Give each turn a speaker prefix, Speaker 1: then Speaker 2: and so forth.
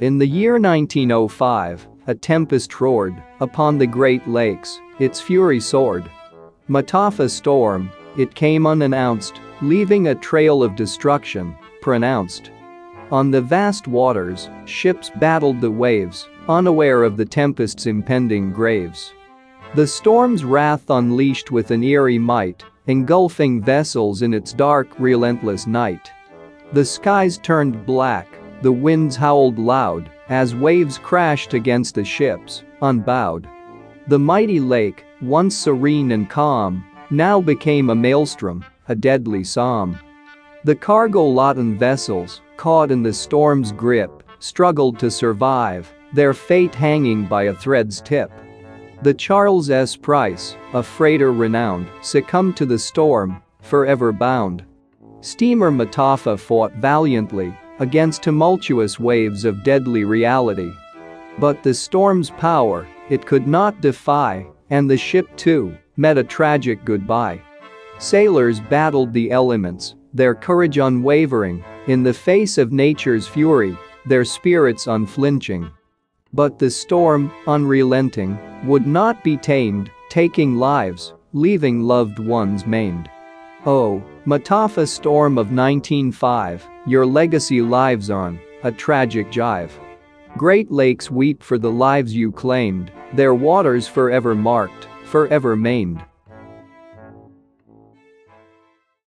Speaker 1: In the year 1905, a tempest roared upon the Great Lakes, its fury soared. Mataafa storm, it came unannounced, leaving a trail of destruction, pronounced. On the vast waters, ships battled the waves, unaware of the tempest's impending graves. The storm's wrath unleashed with an eerie might, engulfing vessels in its dark, relentless night. The skies turned black, the winds howled loud as waves crashed against the ships, unbowed. The mighty lake, once serene and calm, now became a maelstrom, a deadly psalm. The cargo laden vessels, caught in the storm's grip, struggled to survive, their fate hanging by a thread's tip. The Charles S. Price, a freighter renowned, succumbed to the storm, forever bound. Steamer Mataafa fought valiantly, against tumultuous waves of deadly reality. But the storm's power, it could not defy, and the ship too, met a tragic goodbye. Sailors battled the elements, their courage unwavering, in the face of nature's fury, their spirits unflinching. But the storm, unrelenting, would not be tamed, taking lives, leaving loved ones maimed. Oh, Mataafa storm of 1905, your legacy lives on, a tragic jive. Great lakes weep for the lives you claimed, their waters forever marked, forever maimed.